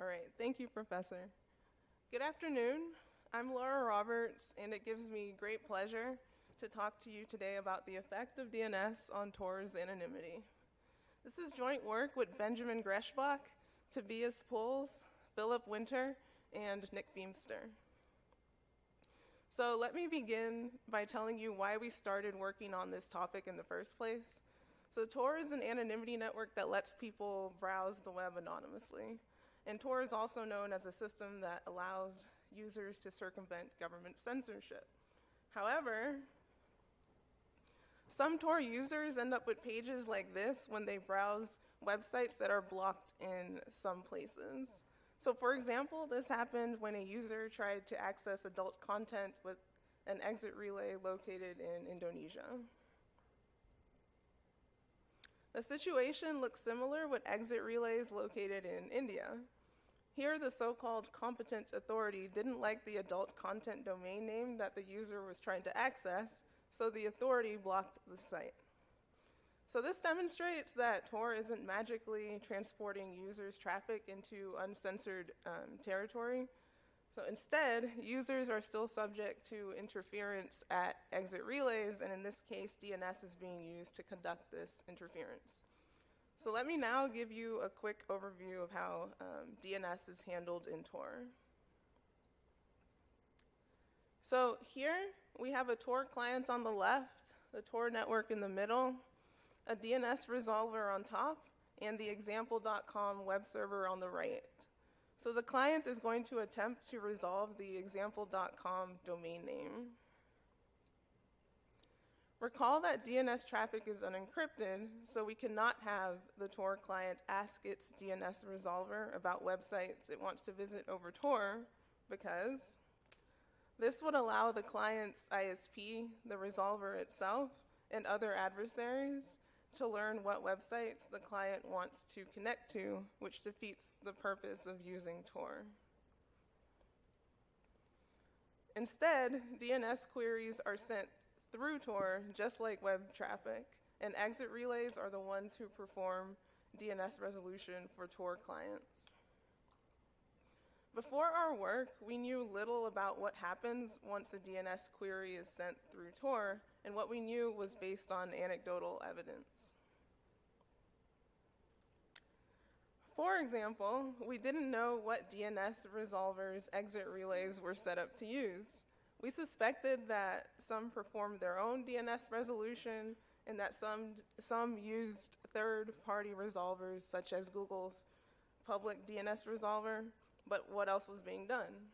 All right, thank you, Professor. Good afternoon. I'm Laura Roberts, and it gives me great pleasure to talk to you today about the effect of DNS on Tor's anonymity. This is joint work with Benjamin Greschbach, Tobias Pulls, Philipp Winter, and Nick Feamster. So let me begin by telling you why we started working on this topic in the first place. So Tor is an anonymity network that lets people browse the web anonymously. And Tor is also known as a system that allows users to circumvent government censorship. However, some Tor users end up with pages like this when they browse websites that are blocked in some places. So for example, this happened when a user tried to access adult content with an exit relay located in Indonesia. The situation looks similar with exit relays located in India. Here, the so-called competent authority didn't like the adult content domain name that the user was trying to access, so the authority blocked the site. So this demonstrates that Tor isn't magically transporting users' traffic into uncensored um, territory. So instead, users are still subject to interference at exit relays, and in this case, DNS is being used to conduct this interference. So let me now give you a quick overview of how um, DNS is handled in Tor. So here, we have a Tor client on the left, the Tor network in the middle, a DNS resolver on top, and the example.com web server on the right. So the client is going to attempt to resolve the example.com domain name. Recall that DNS traffic is unencrypted, so we cannot have the Tor client ask its DNS resolver about websites it wants to visit over Tor because this would allow the client's ISP, the resolver itself, and other adversaries to learn what websites the client wants to connect to, which defeats the purpose of using Tor. Instead, DNS queries are sent through Tor just like web traffic, and exit relays are the ones who perform DNS resolution for Tor clients. Before our work, we knew little about what happens once a DNS query is sent through Tor, and what we knew was based on anecdotal evidence. For example, we didn't know what DNS resolvers exit relays were set up to use. We suspected that some performed their own DNS resolution and that some, some used third-party resolvers such as Google's public DNS resolver, but what else was being done?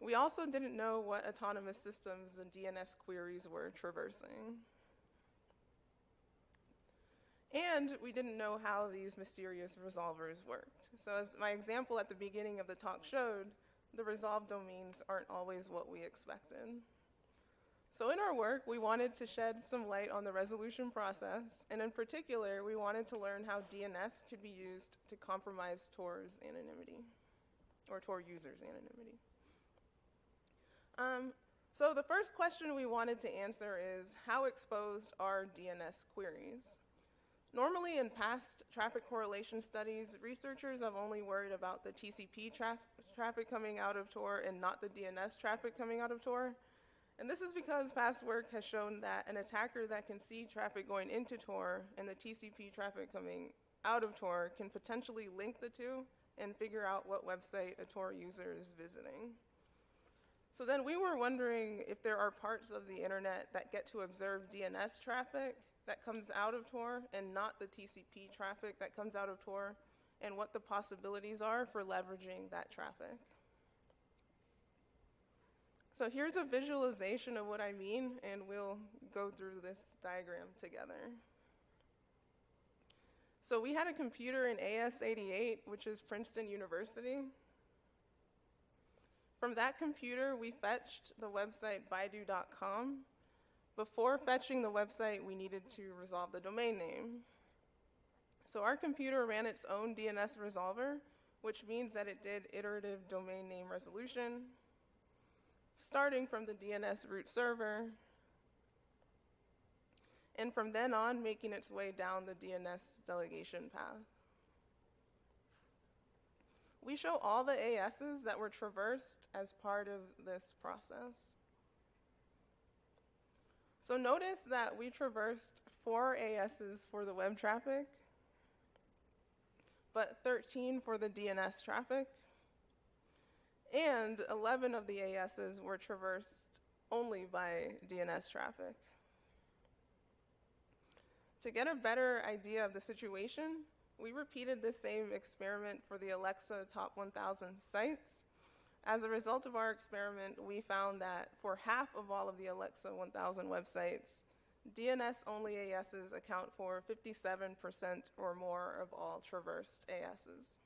We also didn't know what autonomous systems the DNS queries were traversing. And we didn't know how these mysterious resolvers worked. So as my example at the beginning of the talk showed, the resolved domains aren't always what we expected. So in our work, we wanted to shed some light on the resolution process, and in particular, we wanted to learn how DNS could be used to compromise Tor's anonymity, or Tor users' anonymity. Um, so the first question we wanted to answer is, how exposed are DNS queries? Normally in past traffic correlation studies, researchers have only worried about the TCP traf traffic coming out of Tor and not the DNS traffic coming out of Tor. And this is because past work has shown that an attacker that can see traffic going into Tor and the TCP traffic coming out of Tor can potentially link the two and figure out what website a Tor user is visiting. So then we were wondering if there are parts of the internet that get to observe DNS traffic that comes out of Tor and not the TCP traffic that comes out of Tor, and what the possibilities are for leveraging that traffic. So here's a visualization of what I mean, and we'll go through this diagram together. So we had a computer in AS88, which is Princeton University. From that computer, we fetched the website Baidu.com. Before fetching the website, we needed to resolve the domain name. So our computer ran its own DNS resolver, which means that it did iterative domain name resolution, starting from the DNS root server, and from then on, making its way down the DNS delegation path. we show all the ASs that were traversed as part of this process. So notice that we traversed four ASs for the web traffic, but 13 for the DNS traffic, and 11 of the ASs were traversed only by DNS traffic. To get a better idea of the situation, we repeated the same experiment for the Alexa Top 1000 sites. As a result of our experiment, we found that for half of all of the Alexa 1000 websites, DNS-only ASs account for 57% or more of all traversed ASs.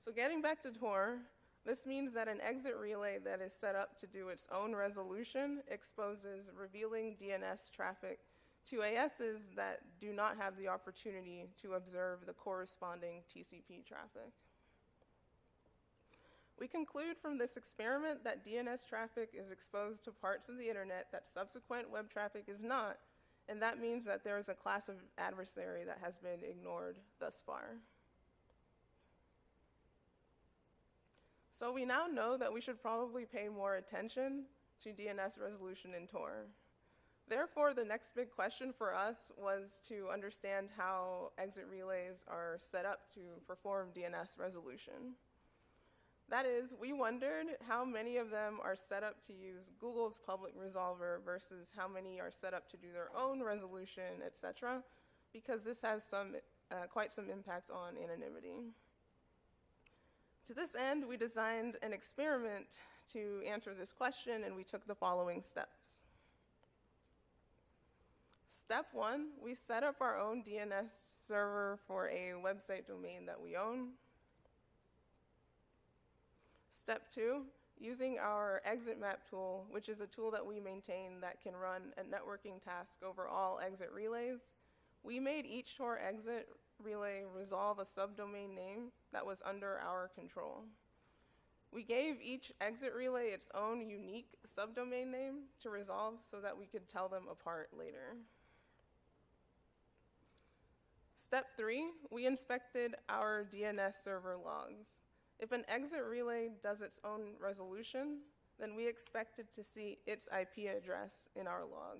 So getting back to Tor, this means that an exit relay that is set up to do its own resolution exposes revealing DNS traffic to ASs that do not have the opportunity to observe the corresponding TCP traffic. We conclude from this experiment that DNS traffic is exposed to parts of the internet that subsequent web traffic is not, and that means that there is a class of adversary that has been ignored thus far. So we now know that we should probably pay more attention to DNS resolution in Tor. Therefore, the next big question for us was to understand how exit relays are set up to perform DNS resolution. That is, we wondered how many of them are set up to use Google's public resolver versus how many are set up to do their own resolution, etc., because this has some, uh, quite some impact on anonymity. To this end, we designed an experiment to answer this question, and we took the following steps. Step one, we set up our own DNS server for a website domain that we own. Step two, using our exitmap tool, which is a tool that we maintain that can run a networking task over all exit relays, we made each Tor exit relay resolve a subdomain name that was under our control. We gave each exit relay its own unique subdomain name to resolve so that we could tell them apart later. Step three, we inspected our DNS server logs. If an exit relay does its own resolution, then we expected to see its IP address in our log.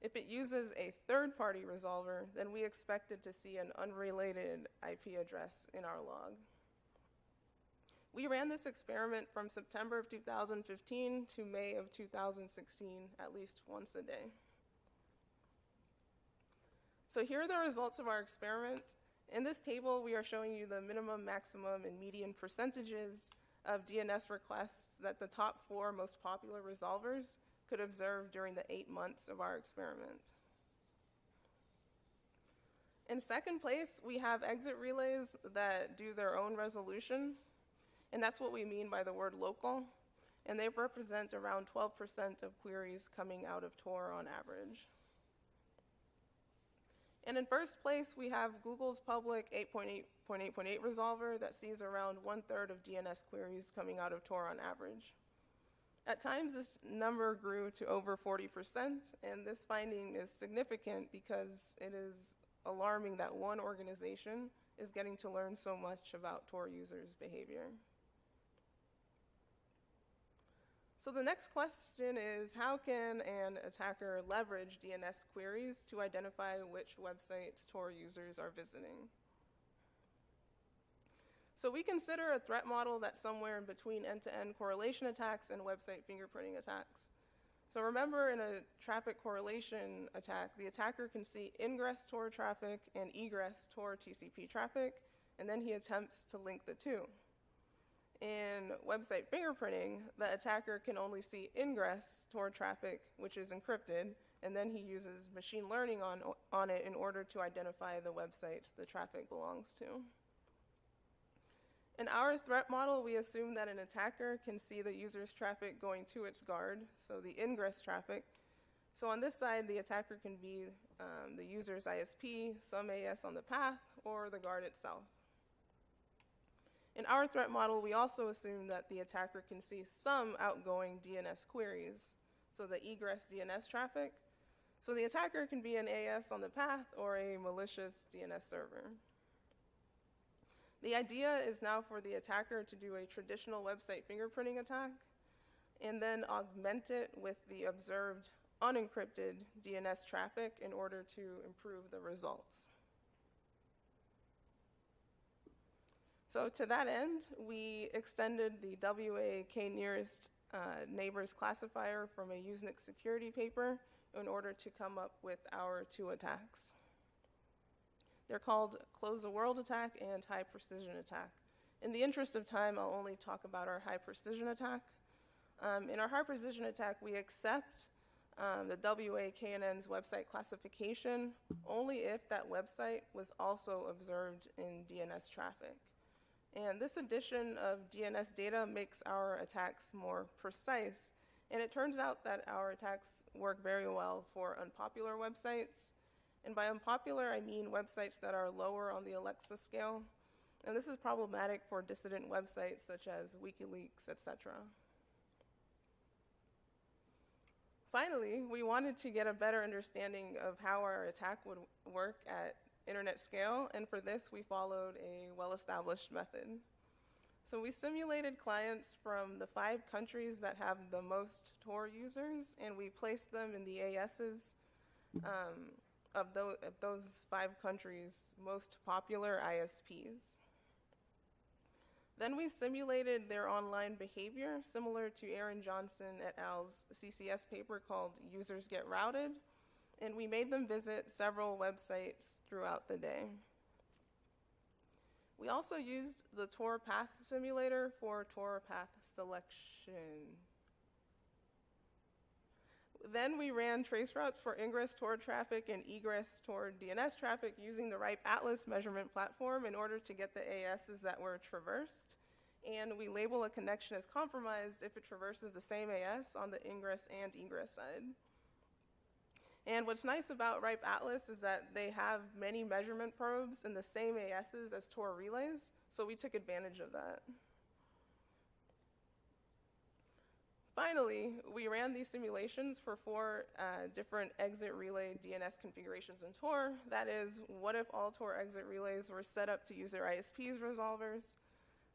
If it uses a third-party resolver, then we expected to see an unrelated IP address in our log. We ran this experiment from September of 2015 to May of 2016, at least once a day. So here are the results of our experiment. In this table, we are showing you the minimum, maximum, and median percentages of DNS requests that the top four most popular resolvers could observe during the eight months of our experiment. In second place, we have exit relays that do their own resolution, and that's what we mean by the word local, and they represent around 12% of queries coming out of Tor on average. And in first place, we have Google's public 8.8.8.8 resolver that sees around one third of DNS queries coming out of Tor on average. At times, this number grew to over 40%, and this finding is significant because it is alarming that one organization is getting to learn so much about Tor users' behavior. So the next question is, how can an attacker leverage DNS queries to identify which websites Tor users are visiting? So we consider a threat model that's somewhere in between end-to-end -end correlation attacks and website fingerprinting attacks. So remember in a traffic correlation attack, the attacker can see ingress Tor traffic and egress Tor TCP traffic, and then he attempts to link the two. In website fingerprinting, the attacker can only see ingress Tor traffic, which is encrypted, and then he uses machine learning on, on it in order to identify the websites the traffic belongs to. In our threat model, we assume that an attacker can see the user's traffic going to its guard, so the ingress traffic. So on this side, the attacker can be um, the user's ISP, some AS on the path, or the guard itself. In our threat model, we also assume that the attacker can see some outgoing DNS queries, so the egress DNS traffic. So the attacker can be an AS on the path or a malicious DNS server. The idea is now for the attacker to do a traditional website fingerprinting attack and then augment it with the observed unencrypted DNS traffic in order to improve the results. So to that end, we extended the WA K-nearest uh, neighbors classifier from a Usenix security paper in order to come up with our two attacks. They're called close the world attack and high precision attack. In the interest of time, I'll only talk about our high precision attack. Um, in our high precision attack, we accept um, the WAKNN's website classification only if that website was also observed in DNS traffic. And this addition of DNS data makes our attacks more precise. And it turns out that our attacks work very well for unpopular websites. And by unpopular, I mean websites that are lower on the Alexa scale. And this is problematic for dissident websites such as WikiLeaks, etc. Finally, we wanted to get a better understanding of how our attack would work at internet scale, and for this we followed a well-established method. So we simulated clients from the five countries that have the most Tor users, and we placed them in the ASs um, of, those, of those five countries' most popular ISPs. Then we simulated their online behavior, similar to Aaron Johnson et al.'s CCS paper called Users Get Routed, and we made them visit several websites throughout the day. We also used the Tor path simulator for Tor path selection. Then we ran trace routes for ingress Tor traffic and egress Tor DNS traffic using the RIPE Atlas measurement platform in order to get the ASs that were traversed. And we label a connection as compromised if it traverses the same AS on the ingress and egress side. And what's nice about RIPE Atlas is that they have many measurement probes in the same ASs as Tor relays, so we took advantage of that. Finally, we ran these simulations for four uh, different exit relay DNS configurations in Tor. That is, what if all Tor exit relays were set up to use their ISP's resolvers?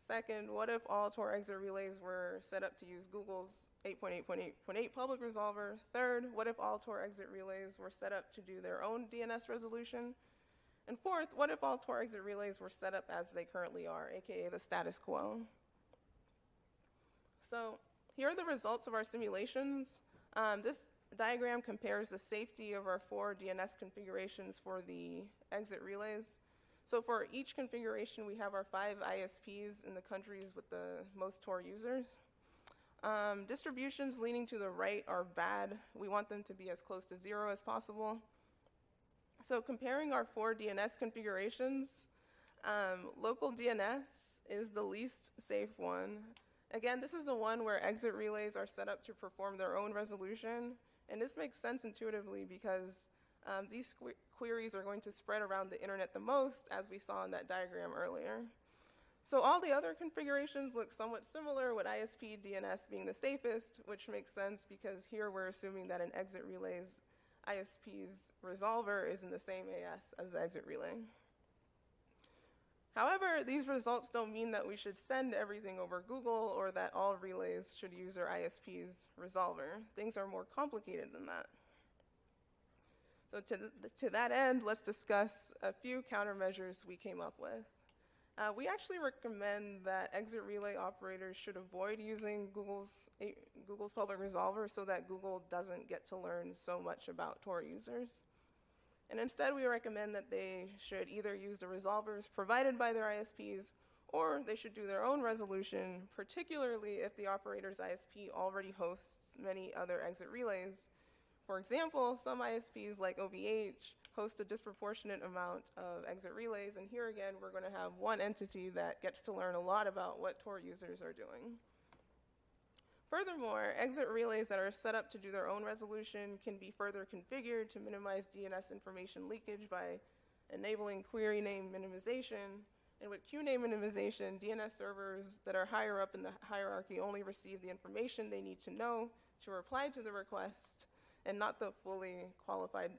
Second, what if all Tor exit relays were set up to use Google's 8.8.8.8 public resolver? Third, what if all Tor exit relays were set up to do their own DNS resolution? And fourth, what if all Tor exit relays were set up as they currently are, aka the status quo? So here are the results of our simulations. Um, this diagram compares the safety of our four DNS configurations for the exit relays. So for each configuration, we have our five ISPs in the countries with the most Tor users. Um, distributions leaning to the right are bad. We want them to be as close to zero as possible. So comparing our four DNS configurations, um, local DNS is the least safe one. Again, this is the one where exit relays are set up to perform their own resolution. And this makes sense intuitively because um, these queries are going to spread around the internet the most, as we saw in that diagram earlier. So all the other configurations look somewhat similar, with ISP DNS being the safest, which makes sense because here we're assuming that an exit relay's ISP's resolver is in the same AS as the exit relay. However, these results don't mean that we should send everything over Google or that all relays should use their ISP's resolver. Things are more complicated than that. So to, to that end, let's discuss a few countermeasures we came up with. Uh, we actually recommend that exit relay operators should avoid using Google's, Google's public resolver so that Google doesn't get to learn so much about Tor users. And instead, we recommend that they should either use the resolvers provided by their ISPs or they should do their own resolution, particularly if the operator's ISP already hosts many other exit relays for example, some ISPs like OVH host a disproportionate amount of exit relays, and here again, we're going to have one entity that gets to learn a lot about what Tor users are doing. Furthermore, exit relays that are set up to do their own resolution can be further configured to minimize DNS information leakage by enabling query name minimization. And with QName minimization, DNS servers that are higher up in the hierarchy only receive the information they need to know to reply to the request and not the fully qualified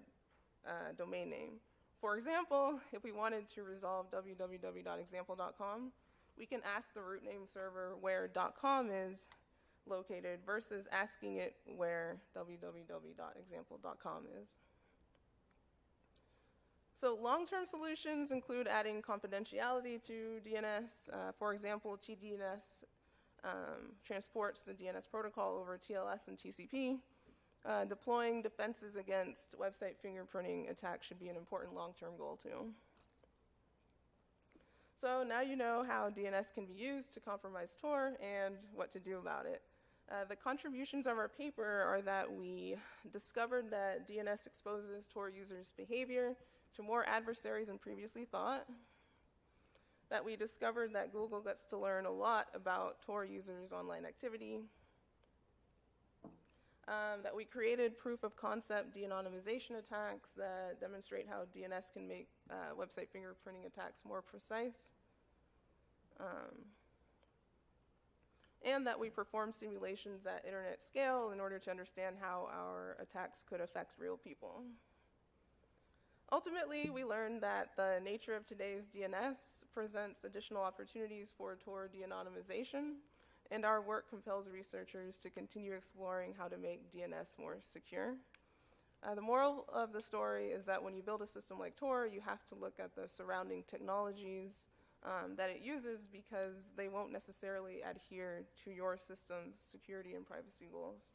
uh, domain name. For example, if we wanted to resolve www.example.com, we can ask the root name server where .com is located versus asking it where www.example.com is. So long-term solutions include adding confidentiality to DNS. Uh, for example, TDNS um, transports the DNS protocol over TLS and TCP. Uh, deploying defenses against website fingerprinting attacks should be an important long-term goal too. So now you know how DNS can be used to compromise Tor and what to do about it. Uh, the contributions of our paper are that we discovered that DNS exposes Tor users' behavior to more adversaries than previously thought. That we discovered that Google gets to learn a lot about Tor users' online activity. Um, that we created proof of concept de-anonymization attacks that demonstrate how DNS can make uh, website fingerprinting attacks more precise. Um, and that we perform simulations at internet scale in order to understand how our attacks could affect real people. Ultimately, we learned that the nature of today's DNS presents additional opportunities for Tor de-anonymization, and our work compels researchers to continue exploring how to make DNS more secure. Uh, the moral of the story is that when you build a system like Tor, you have to look at the surrounding technologies um, that it uses because they won't necessarily adhere to your system's security and privacy goals.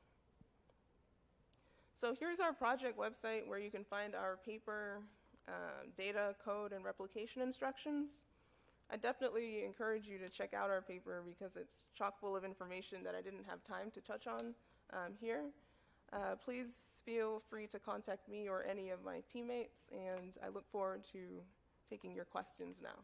So here's our project website where you can find our paper, um, data, code, and replication instructions. I definitely encourage you to check out our paper because it's chock full of information that I didn't have time to touch on um, here. Uh, please feel free to contact me or any of my teammates, and I look forward to taking your questions now.